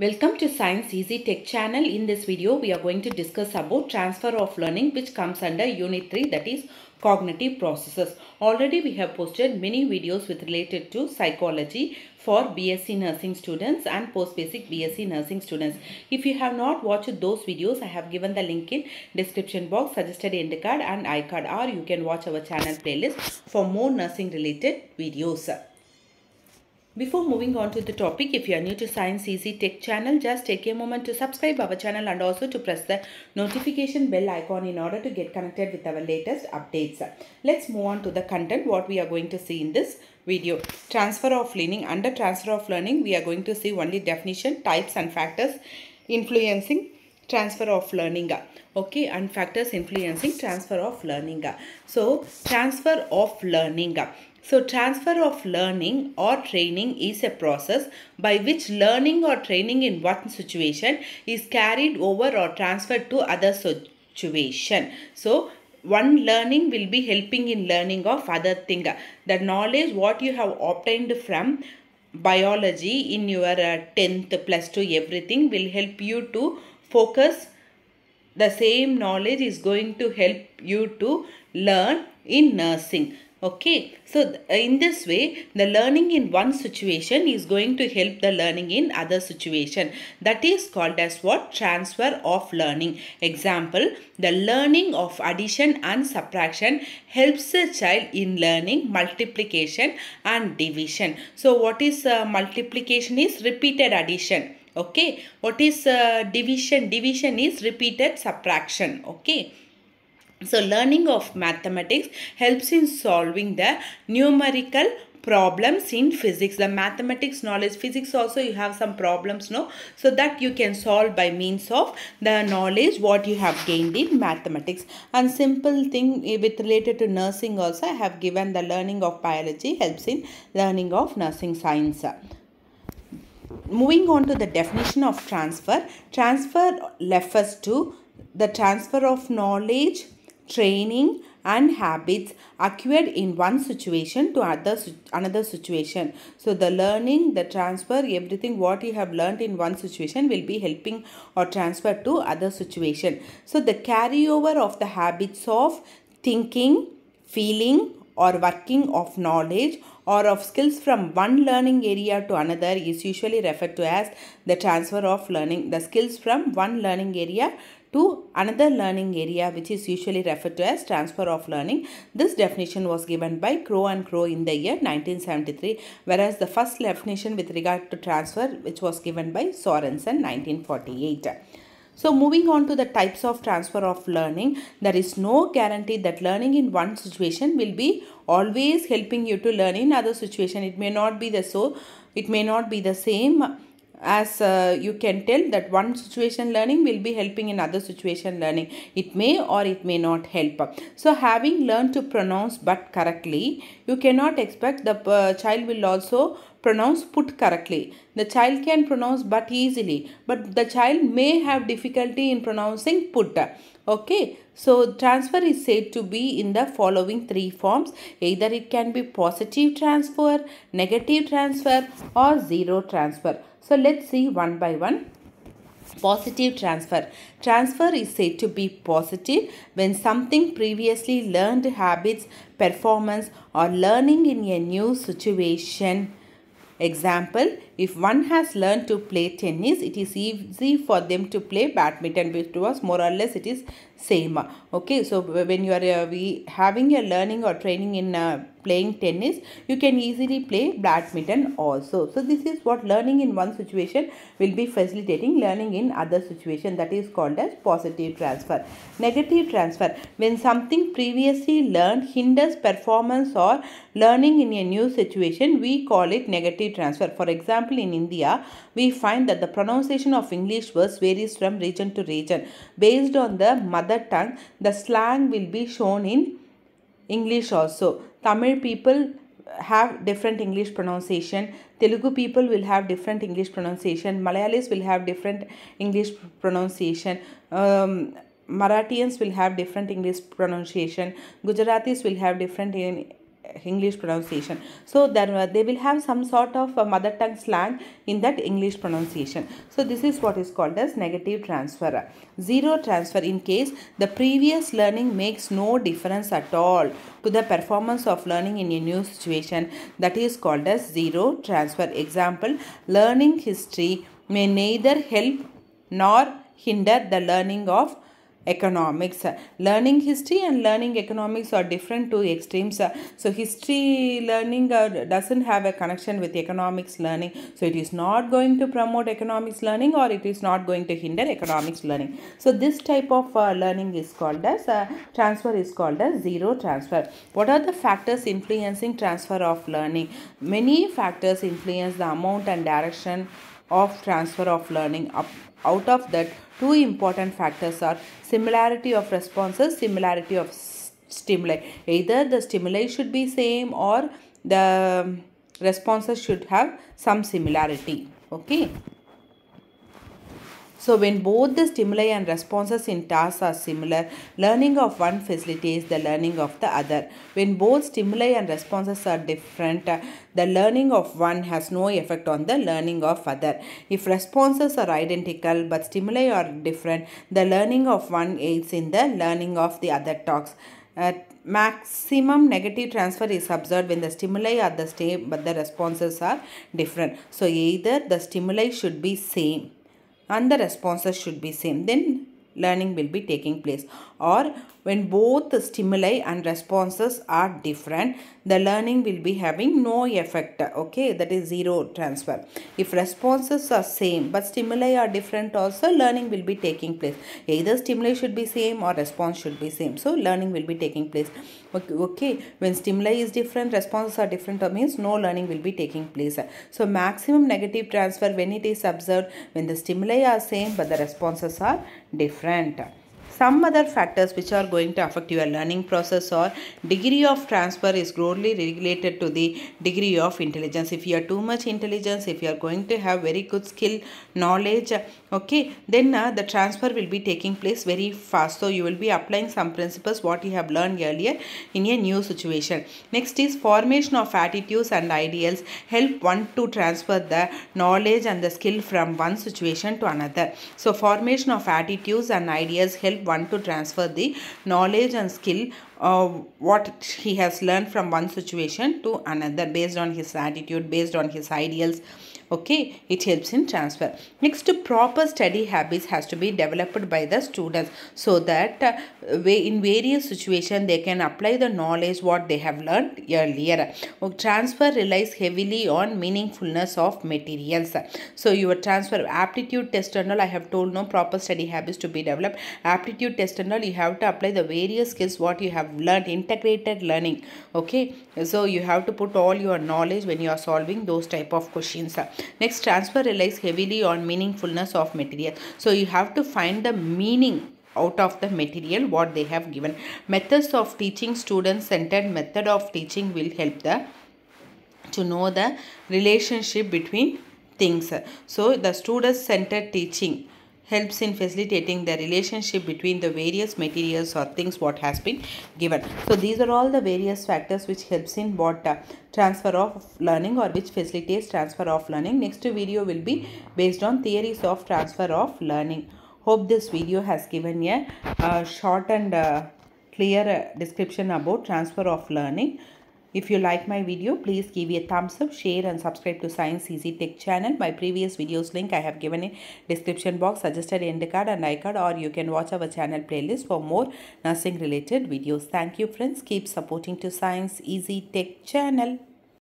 Welcome to Science Easy Tech channel. In this video, we are going to discuss about transfer of learning which comes under Unit 3 that is cognitive processes. Already we have posted many videos with related to psychology for BSc nursing students and post basic BSc nursing students. If you have not watched those videos, I have given the link in description box, suggested end card and iCard or you can watch our channel playlist for more nursing related videos. Before moving on to the topic, if you are new to Science Easy Tech channel, just take a moment to subscribe our channel and also to press the notification bell icon in order to get connected with our latest updates. Let's move on to the content, what we are going to see in this video. Transfer of learning. Under transfer of learning, we are going to see only definition, types and factors influencing transfer of learning okay and factors influencing transfer of learning so transfer of learning so transfer of learning or training is a process by which learning or training in one situation is carried over or transferred to other situation. So one learning will be helping in learning of other thing. The knowledge what you have obtained from biology in your uh, 10th plus 2 everything will help you to focus. The same knowledge is going to help you to learn in nursing okay so in this way the learning in one situation is going to help the learning in other situation. That is called as what? Transfer of learning. Example the learning of addition and subtraction helps a child in learning multiplication and division. So what is uh, multiplication is? Repeated addition. Okay what is uh, division? Division is repeated subtraction. Okay so learning of mathematics helps in solving the numerical problems in physics. The mathematics knowledge physics also you have some problems no? So that you can solve by means of the knowledge what you have gained in mathematics. And simple thing with related to nursing also i have given the learning of biology helps in learning of nursing science. Moving on to the definition of transfer. Transfer refers to the transfer of knowledge training and habits acquired in one situation to other another situation so the learning the transfer everything what you have learned in one situation will be helping or transfer to other situation so the carryover of the habits of thinking feeling or working of knowledge or of skills from one learning area to another is usually referred to as the transfer of learning. The skills from one learning area to another learning area which is usually referred to as transfer of learning. This definition was given by Crow and Crow in the year 1973 whereas the first definition with regard to transfer which was given by Sorensen 1948. So moving on to the types of transfer of learning, there is no guarantee that learning in one situation will be always helping you to learn in other situation. It may not be the so, it may not be the same as uh, you can tell that one situation learning will be helping in other situation learning. It may or it may not help. So having learned to pronounce but correctly you cannot expect the uh, child will also pronounce put correctly. The child can pronounce but easily but the child may have difficulty in pronouncing put. Okay? So transfer is said to be in the following three forms. Either it can be positive transfer negative transfer or zero transfer so let's see one by one. Positive transfer. Transfer is said to be positive when something previously learned habits, performance or learning in a new situation. Example, if one has learned to play tennis, it is easy for them to play badminton because more or less it is same. Okay, so when you are uh, we having a learning or training in uh, playing tennis, you can easily play badminton also. So this is what learning in one situation will be facilitating learning in other situation that is called as positive transfer. Negative transfer, when something previously learned hinders performance or learning in a new situation, we call it negative transfer. For example, in India, we find that the pronunciation of English words varies from region to region. Based on the mother tongue, the slang will be shown in English also. Tamil people have different English pronunciation. Telugu people will have different English pronunciation. Malayalis will have different English pronunciation. Um, Marathians will have different English pronunciation. Gujaratis will have different in English pronunciation. So there uh, they will have some sort of uh, mother tongue slang in that English pronunciation. So this is what is called as negative transfer. Zero transfer in case the previous learning makes no difference at all to the performance of learning in a new situation that is called as zero transfer. Example, learning history may neither help nor hinder the learning of economics. Learning history and learning economics are different two extremes. So history learning uh, doesn't have a connection with economics learning. So it is not going to promote economics learning or it is not going to hinder economics learning. So this type of uh, learning is called as uh, transfer is called as zero transfer. What are the factors influencing transfer of learning? Many factors influence the amount and direction of transfer of learning up out of that two important factors are similarity of responses similarity of stimuli. Either the stimuli should be same or the responses should have some similarity. Okay so when both the stimuli and responses in tasks are similar, learning of one facilitates the learning of the other. When both stimuli and responses are different, the learning of one has no effect on the learning of other. If responses are identical but stimuli are different, the learning of one aids in the learning of the other talks. Uh, maximum negative transfer is observed when the stimuli are the same but the responses are different. So either the stimuli should be same and the responses should be same. Then learning will be taking place or when both stimuli and responses are different the learning will be having no effect okay? That is zero transfer. If responses are same but stimuli are different also learning will be taking place. Either stimuli should be same or response should be same. So learning will be taking place. Okay, when stimuli is different responses are different means no learning will be taking place. So maximum negative transfer when it is observed when the stimuli are same but the responses are different some other factors which are going to affect your learning process or degree of transfer is broadly related to the degree of intelligence. If you are too much intelligence, if you are going to have very good skill, knowledge, okay, then uh, the transfer will be taking place very fast. So you will be applying some principles what you have learned earlier in a new situation. Next is formation of attitudes and ideals help one to transfer the knowledge and the skill from one situation to another. So formation of attitudes and ideas help one to transfer the knowledge and skill uh, what he has learned from one situation to another based on his attitude based on his ideals okay it helps in transfer. Next proper study habits has to be developed by the students so that uh, in various situations they can apply the knowledge what they have learned earlier. Transfer relies heavily on meaningfulness of materials. So your transfer aptitude test and all i have told no proper study habits to be developed. Aptitude test and all you have to apply the various skills what you have learned integrated learning. Okay so you have to put all your knowledge when you are solving those type of questions Next, transfer relies heavily on meaningfulness of material. So, you have to find the meaning out of the material what they have given. Methods of teaching student-centered method of teaching will help the to know the relationship between things. So, the student-centered teaching helps in facilitating the relationship between the various materials or things what has been given. So these are all the various factors which helps in what uh, transfer of learning or which facilitates transfer of learning. Next video will be based on theories of transfer of learning. Hope this video has given a uh, short and uh, clear uh, description about transfer of learning. If you like my video, please give a thumbs up, share and subscribe to Science Easy Tech channel. My previous videos link I have given in description box, suggested end card and iCard or you can watch our channel playlist for more nursing related videos. Thank you friends. Keep supporting to Science Easy Tech channel.